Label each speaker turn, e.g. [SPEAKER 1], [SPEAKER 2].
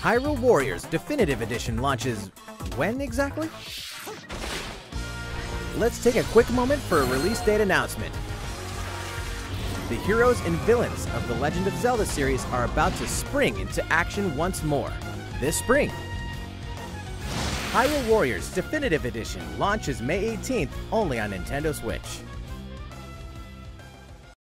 [SPEAKER 1] Hyrule Warriors Definitive Edition launches when exactly? Let's take a quick moment for a release date announcement. The heroes and villains of the Legend of Zelda series are about to spring into action once more this spring. Hyrule Warriors Definitive Edition launches May 18th only on Nintendo Switch.